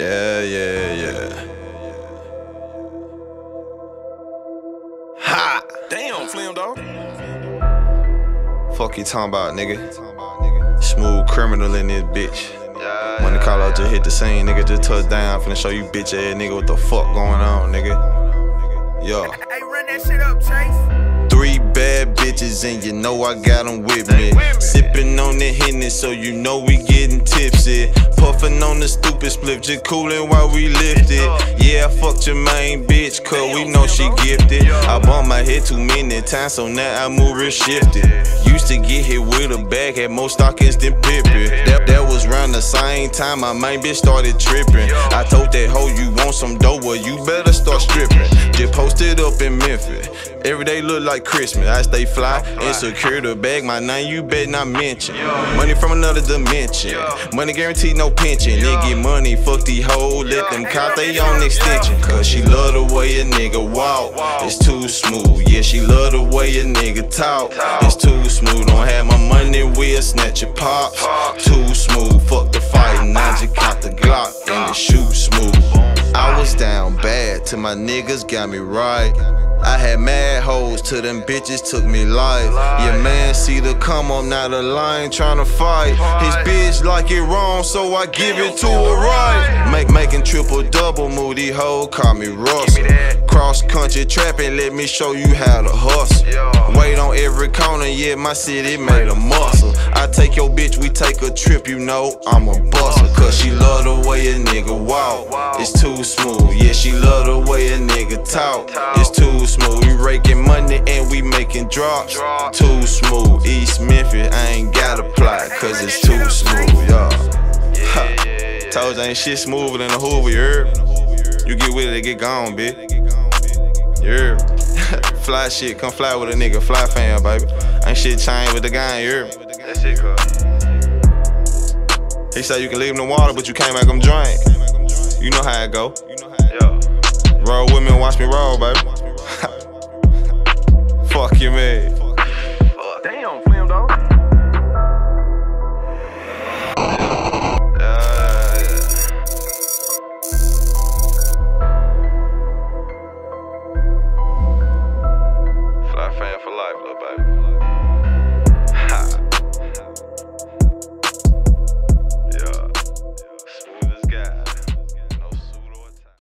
Yeah, yeah, yeah. Ha! Damn, Slim dog. Fuck you talking about, nigga? Smooth criminal in this bitch. When the call out just hit the scene, nigga just touch down. Finna show you bitch ass nigga what the fuck going on, nigga. Yo. Hey, run that shit up, Chase. Bitches and you know I got them with me. Sipping on the Henny so you know we getting tipsy. Puffing on the stupid split, just coolin' while we lift it. Yeah, I fucked your main bitch, cause we know she gifted. I bumped my head too many times, so now I move real shifted. Used to get hit with a bag, had more stockings than Pippin. That, that was round the same time my main bitch started tripping. I told that hoe you want some dough, well you better start stripping. Posted up in Memphis. Every day look like Christmas. I stay fly and secure the bag. My name you bet not mention. Money from another dimension. Money guaranteed, no pension. Nigga money, fuck these hoes. Let them cop they own extension. Cause she love the way a nigga walk. It's too smooth. Yeah, she love the way a nigga talk. It's too smooth. Don't have my money, we'll snatch your pops. Too smooth. Fuck the fight. Now just cop the Glock and the shoe smooth. Till my niggas got me right. I had mad hoes till them bitches took me life. Your man see the come up, now the line tryna fight. His bitch like it wrong, so I give it to her right. Make making triple double, moody hoe, call me Russell. Cross country trapping, let me show you how to hustle. Every corner, yeah, my city made a muscle. I take your bitch, we take a trip, you know I'm a buster. Cause she love the way a nigga walk. It's too smooth, yeah, she love the way a nigga talk. It's too smooth, we raking money and we making drops. Too smooth, East Memphis, I ain't gotta plot, cause it's too smooth, y'all. Ha. Told you ain't shit smoother than a Hoover, you? You get with it, get gone, bitch. Heard? Fly shit, come fly with a nigga, fly fan, baby. Ain't shit changed with the guy, you heard? That shit cool. He said you can leave him the water, but you can't make him drink. You know how it go. Yo. Roll with me and watch me roll, baby. Fuck you, man. Fan for life, little baby.